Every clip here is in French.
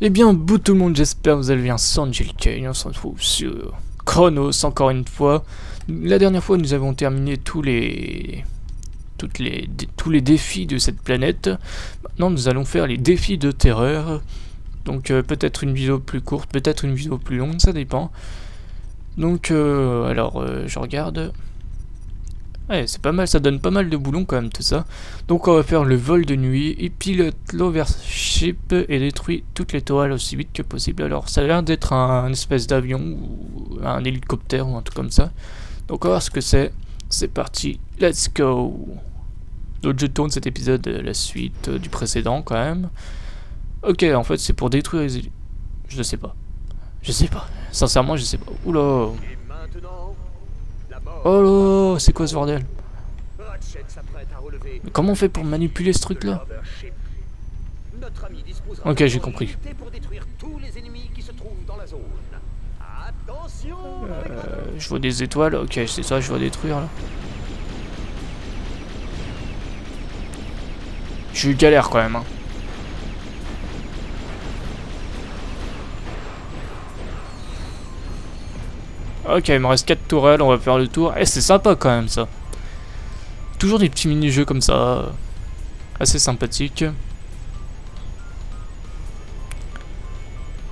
Eh bien, bout tout le monde, j'espère que vous allez bien. Sans et on se retrouve sur Encore une fois. La dernière fois, nous avons terminé tous les toutes les tous les défis de cette planète. Maintenant, nous allons faire les défis de terreur. Donc euh, peut-être une vidéo plus courte, peut-être une vidéo plus longue, ça dépend. Donc euh, alors euh, je regarde. Ouais, c'est pas mal, ça donne pas mal de boulons quand même tout ça. Donc on va faire le vol de nuit, il pilote l'overship et détruit toutes les toiles aussi vite que possible. Alors ça a l'air d'être un, espèce d'avion ou un hélicoptère ou un truc comme ça. Donc on va voir ce que c'est. C'est parti, let's go Donc je tourne cet épisode la suite euh, du précédent quand même. Ok, en fait c'est pour détruire les... Je sais pas. Je sais pas. Sincèrement je sais pas. Oula Et maintenant, la mort. Oh là C'est quoi ce bordel comment on fait pour manipuler ce truc là Ok, j'ai compris. Euh, je vois des étoiles, ok, c'est ça, je vois détruire là. Je galère quand même. Hein. Ok, il me reste 4 tourelles, on va faire le tour. Eh, c'est sympa quand même ça. Toujours des petits mini-jeux comme ça. euh, Assez sympathiques.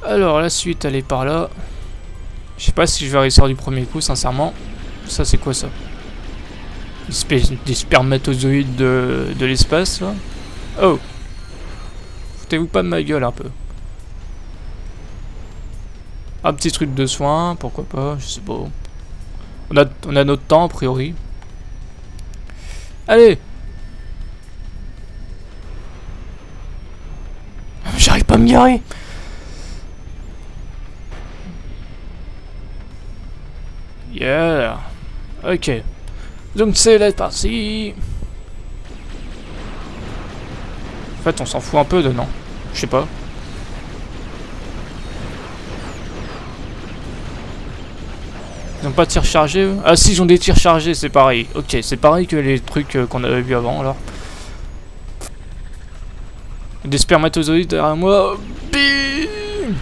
Alors, la suite, elle est par là. Je sais pas si je vais réussir du premier coup, sincèrement. Ça, c'est quoi ça? Des spermatozoïdes de, de l'espace, là? Oh Foutez-vous pas de ma gueule, un peu. Un petit truc de soin, pourquoi pas, je sais pas. On a, on a notre temps, a priori. Allez J'arrive pas à me garer Yeah. Ok. Donc c'est la partie. En fait, on s'en fout un peu de non. Je sais pas. Ils ont pas de tir chargé Ah si, ils ont des tirs chargés, c'est pareil. Ok, c'est pareil que les trucs euh, qu'on avait vu avant alors. Des spermatozoïdes derrière moi. Bim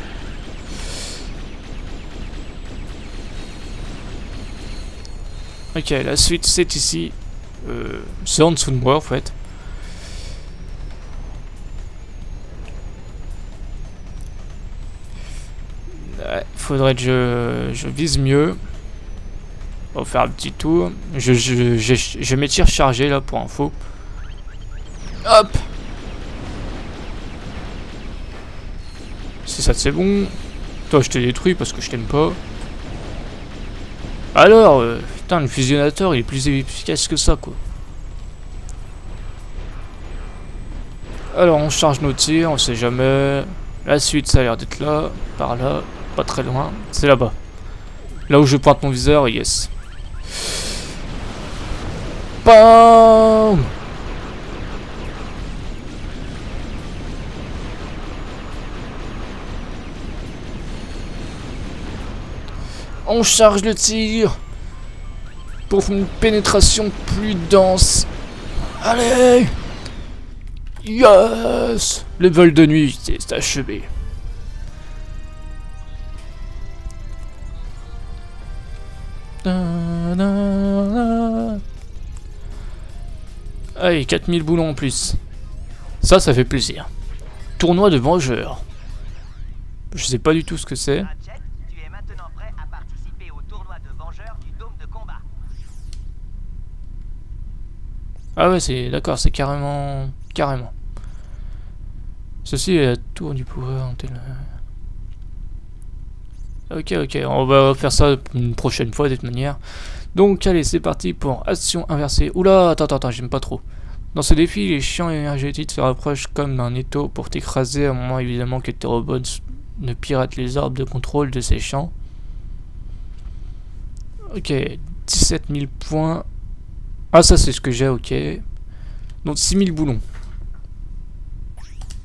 Ok, la suite c'est ici. Euh, c'est en dessous de moi en fait. Ouais, faudrait que je, je vise mieux. On va faire un petit tour. Je, je, je, je mes tirs chargés là pour info. Hop C'est ça, c'est bon. Toi, je te détruis parce que je t'aime pas. Alors, euh, putain, le fusionnateur il est plus efficace que ça, quoi. Alors, on charge nos tirs, on sait jamais. La suite, ça a l'air d'être là, par là, pas très loin. C'est là-bas. Là où je pointe mon viseur, yes. On charge le tir pour une pénétration plus dense. Allez Yes Le vol de nuit est achevé. Allez, 4000 boulons en plus. Ça, ça fait plaisir. Tournoi de vengeurs. Je sais pas du tout ce que c'est. Ah ouais, c'est d'accord, c'est carrément, carrément. Ceci est la tour du pouvoir. Ok, ok, on va faire ça une prochaine fois de toute manière. Donc allez, c'est parti pour action inversée. Oula, attends, attends, j'aime pas trop. Dans ce défi, les chiens énergétiques se rapprochent comme d'un étau pour t'écraser, à un moment évidemment que tes robots ne piratent les arbres de contrôle de ces champs. Ok, 17 000 points. Ah, ça, c'est ce que j'ai, ok. Donc, 6 000 boulons.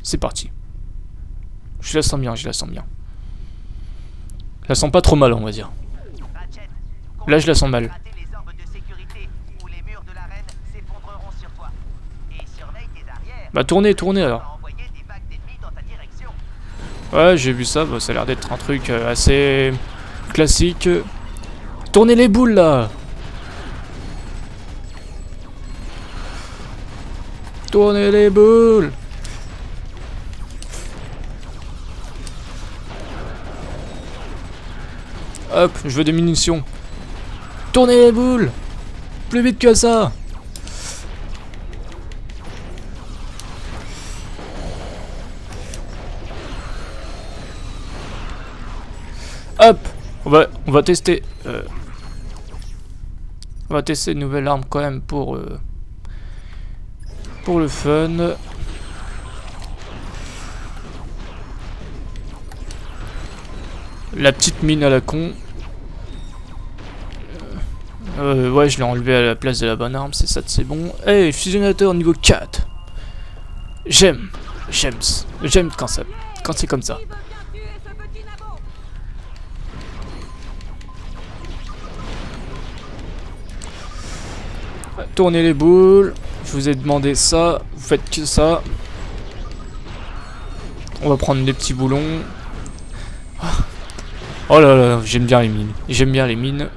C'est parti. Je la sens bien, je la sens bien. Je la sens pas trop mal, on va dire. Là, je la sens mal. Bah, tournez, tournez alors. Ouais, j'ai vu ça, bah, ça a l'air d'être un truc euh, assez classique. Tournez les boules là Tournez les boules Hop, je veux des munitions. Tournez les boules Plus vite que ça Hop on va, on va tester. euh, on va tester une nouvelle arme quand même pour euh, pour le fun. La petite mine à la con. Euh, ouais, je l'ai enlevé à la place de la bonne arme, c'est ça, c'est bon. Hey, fusionnateur niveau 4. J'aime, j'aime, j'aime quand quand c'est comme ça. Tournez les boules. Je vous ai demandé ça. Vous faites que ça. On va prendre des petits boulons. Oh là là, j'aime bien les mines. J'aime bien les mines.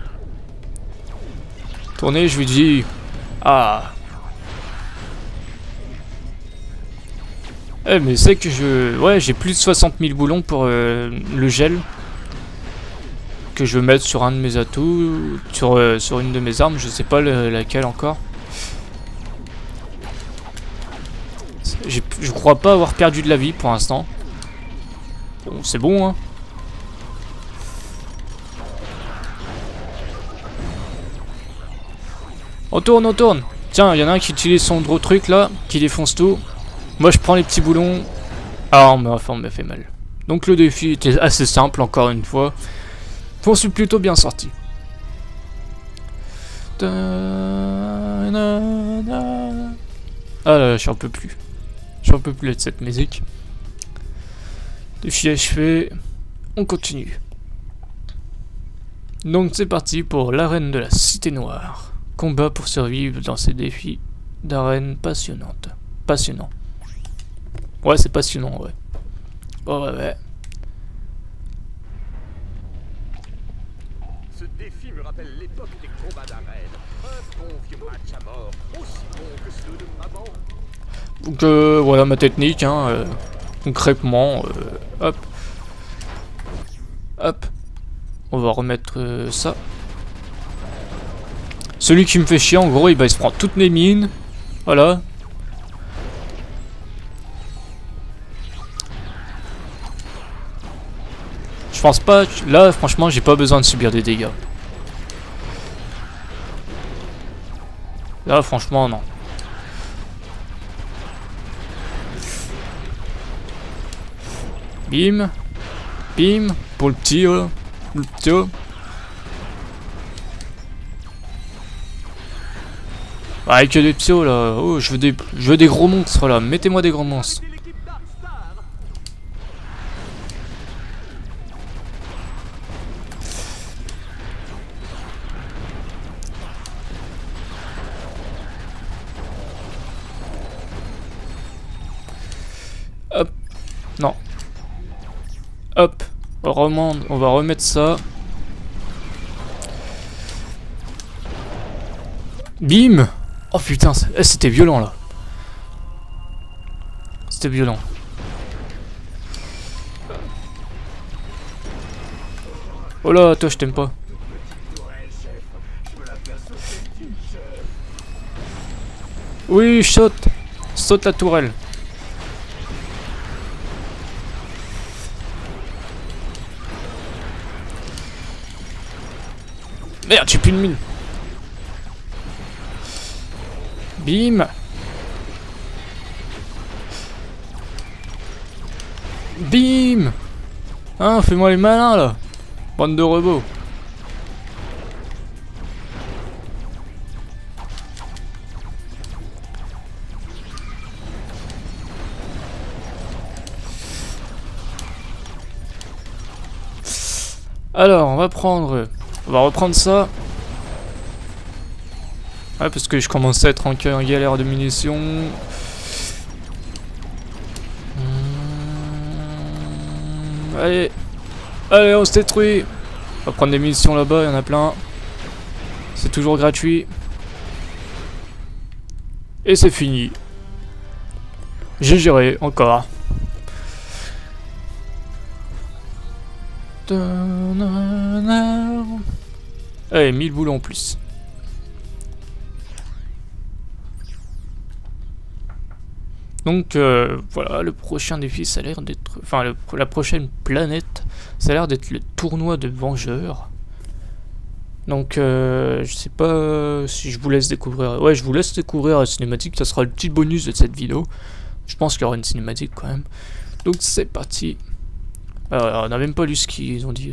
Je lui dis. Ah. Eh mais c'est que je... Ouais, j'ai plus de 60 000 boulons pour euh, le gel. Que je veux mettre sur un de mes atouts. Sur, euh, sur une de mes armes, je sais pas le- laquelle encore. Je crois pas avoir perdu de la vie pour l'instant. Bon, c'est bon, hein. On tourne, on tourne. Tiens, il y en a un qui utilise son gros truc là, qui défonce tout. Moi, je prends les petits boulons. Ah, on m'a fait mal. Donc le défi était assez simple, encore une fois. Je suis plutôt bien sorti. Ah là, là, j'en peux plus. J'en peux plus de cette musique. Défi achevé. On continue. Donc c'est parti pour l'arène de la Cité Noire. Combat pour survivre dans ces défis d'arène passionnante. Passionnant. Ouais, c'est passionnant, ouais. Oh, ouais, ouais. Ce défi me rappelle l'époque des combats d'arène. Un bon vieux match à mort, aussi bon que ceux de maman. Donc euh, voilà ma technique, hein, euh, concrètement, euh, hop, hop, on va remettre euh, ça. Celui qui me fait chier, en gros, il, bah, il se prend toutes mes mines, voilà. Je pense pas, là franchement j'ai pas besoin de subir des dégâts. Là franchement non. Bim. Bim. Pour le petit. Le petit. Ah, que des oh, là. Oh, je veux des, je veux des gros monstres, là. Mettez-moi des gros monstres. Darkstar. Non. Hop. On, remonte, on va remettre ça. Bim Oh putain, eh, c'était violent là. C'était violent. Oh là, toi je t'aime pas. Oui, saute Saute la tourelle. Merde, j'ai plus de mine. Bim. Bim. Hein, fais-moi les malins, là. Bande de robots. Alors, on va prendre... On va reprendre ça. Parce que je commence à être en galère de munitions. Mmh. Allez. Allez, on se détruit. On va prendre des munitions là-bas, il y en a plein. C'est toujours gratuit. Et c'est fini. J'ai géré, encore. Allez, 1000 boules en plus. Donc euh, voilà, le prochain défi, ça a l'air d'être... Enfin, la prochaine planète, ça a l'air d'être le tournoi de Vengeurs. Donc euh, je sais pas si je vous laisse découvrir... Ouais, je vous laisse découvrir la cinématique, ça sera le petit bonus de cette vidéo. Je pense qu'il y aura une cinématique quand même. Donc c'est parti. Alors, on n'a même pas lu ce qu'ils ont dit.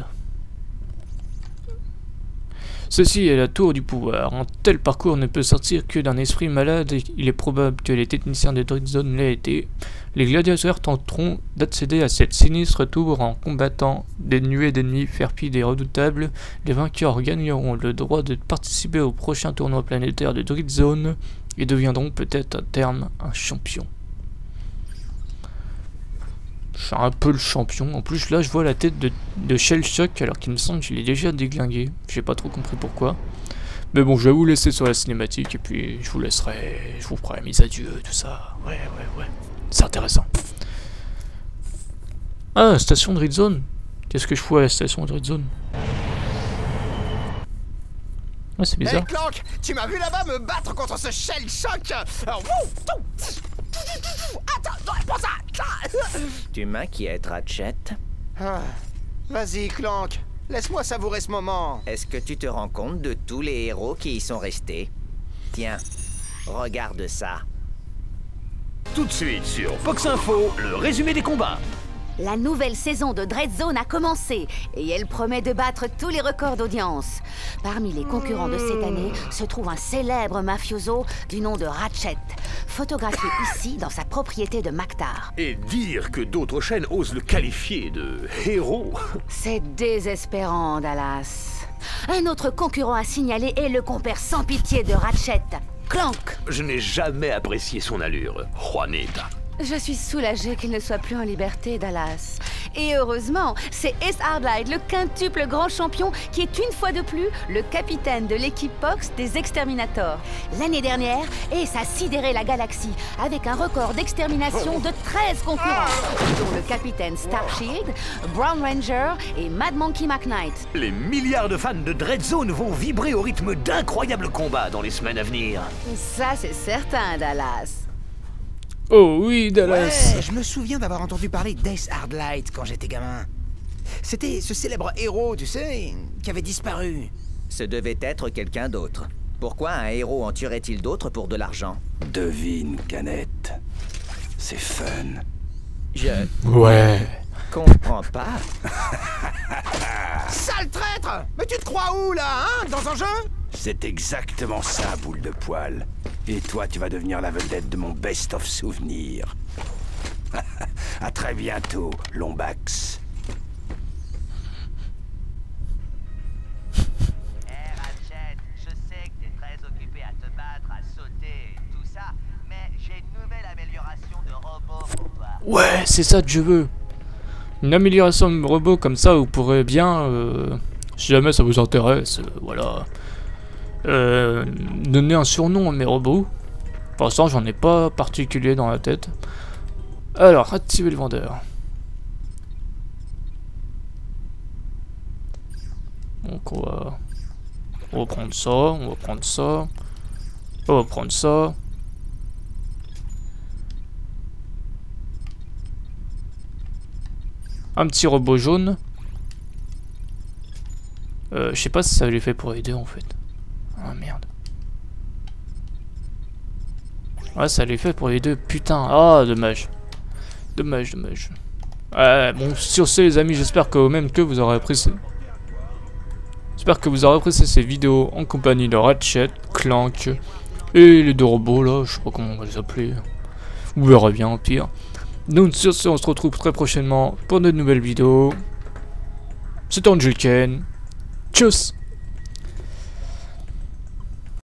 Ceci est la tour du pouvoir. Un tel parcours ne peut sortir que d'un esprit malade il est probable que les techniciens de Dread Zone l'aient été. Les gladiateurs tenteront d'accéder à cette sinistre tour en combattant des nuées d'ennemis perfides et redoutables. Les vainqueurs gagneront le droit de participer au prochain tournoi planétaire de Dread Zone et deviendront peut-être à terme un champion. Je suis un peu le champion. En plus, là, je vois la tête de, de Shell Shock, alors qu'il me semble que je l'ai déjà déglingué. J'ai pas trop compris pourquoi. Mais bon, je vais vous laisser sur la cinématique, et puis je vous laisserai... Je vous ferai la mise à Dieu, tout ça. Ouais, ouais, ouais. C'est intéressant. Ah, station de Red Zone. Qu'est-ce que je fous à la station de Red Zone? Ouais, c'est Hey bizarre. Clank, tu m'as vu là-bas me battre contre ce Tu m'inquiètes, Ratchet. Ah, Vas-y Clank, laisse-moi savourer ce moment. Est-ce que tu te rends compte de tous les héros qui y sont restés? Tiens, regarde ça. Tout de suite sur Fox Info, le résumé des combats. La nouvelle saison de Dread Zone a commencé et elle promet de battre tous les records d'audience. Parmi les concurrents de cette année se trouve un célèbre mafioso du nom de Ratchet, photographié ici dans sa propriété de Mactar. Et dire que d'autres chaînes osent le qualifier de héros. C'est désespérant, Dallas. Un autre concurrent à signaler est le compère sans pitié de Ratchet, Clank. Je n'ai jamais apprécié son allure, Juanita. Je suis soulagée qu'il ne soit plus en liberté, Dallas. Et heureusement, c'est Ace Hardlight, le quintuple grand champion, qui est une fois de plus le capitaine de l'équipe Pox des Exterminators. L'année dernière, Ace a sidéré la galaxie avec un record d'extermination de 13 concurrents, dont le capitaine Starshield, Brown Ranger et Mad Monkey McKnight. Les milliards de fans de Dread Zone vont vibrer au rythme d'incroyables combats dans les semaines à venir. Ça, c'est certain, Dallas. Oh oui, Dallas Ouais, je me souviens d'avoir entendu parler d'Ace Hardlight quand j'étais gamin. C'était ce célèbre héros, tu sais, qui avait disparu. Ce devait être quelqu'un d'autre. Pourquoi un héros en tuerait-il d'autres pour de l'argent? Devine, Canette. C'est fun. Je Ouais. comprends pas. Sale traître Mais tu te crois où là, hein Dans un jeu? C'est exactement ça, boule de poil. Et toi, tu vas devenir la vedette de mon best-of souvenir. à très bientôt, Lombax. Hé Ratchet, je sais que t'es très occupé à te battre, à sauter, et tout ça, mais j'ai une nouvelle amélioration de robot pour toi. Ouais, c'est ça que je veux. Une amélioration de robot comme ça, vous pourrez bien, euh, si jamais ça vous intéresse, euh, voilà, euh, donner un surnom à mes robots. Pour l'instant, j'en ai pas particulier dans la tête. Alors, activer le vendeur? Donc on va, on va prendre ça, on va prendre ça, on va prendre ça. Un petit robot jaune. Euh, je sais pas si ça les fait pour deux en fait. Ah merde. Ouais, ça les fait pour les deux. Putain. Ah, dommage. Dommage, dommage. Ouais, bon, sur ce, les amis, j'espère que même que vous aurez apprécié. J'espère que vous aurez apprécié ces vidéos en compagnie de Ratchet, Clank et les deux robots là. Je sais pas comment on va les appeler. Vous verrez bien, au pire. Donc, sur ce, on se retrouve très prochainement pour de nouvelles vidéos. C'était Angel Ken. Tchuss